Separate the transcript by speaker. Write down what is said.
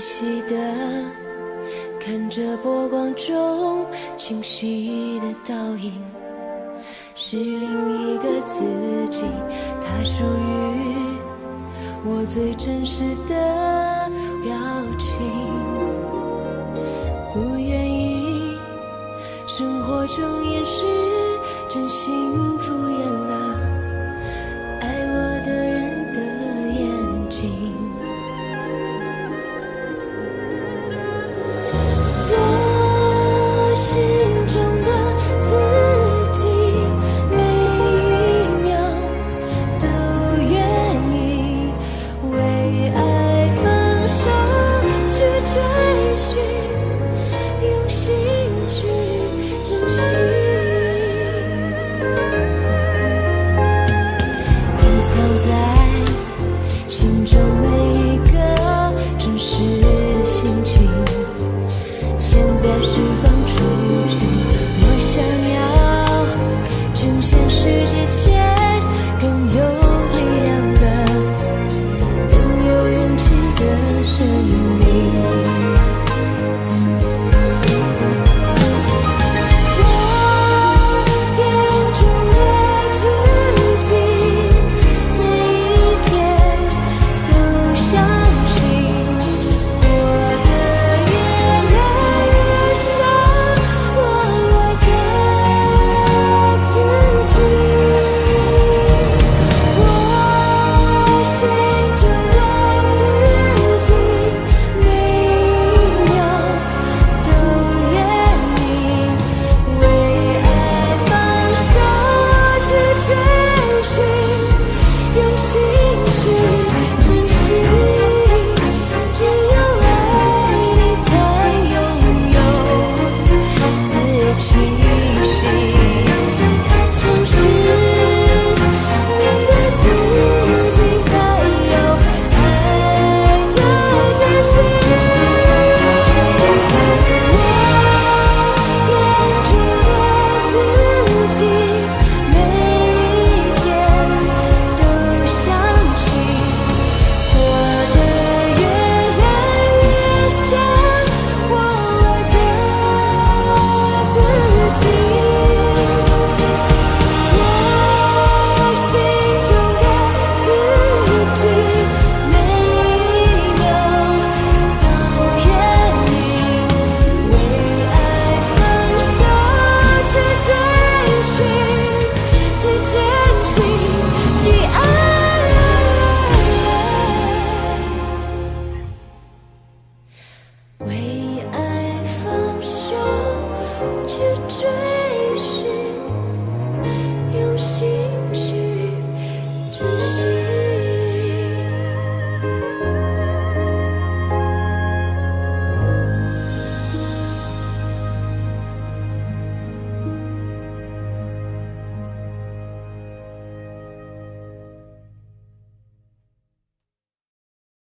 Speaker 1: 细的看着波光中清晰的倒影，是另一个自己，它属于我最真实的表情。不愿意生活中掩饰真心敷衍。away. Wait.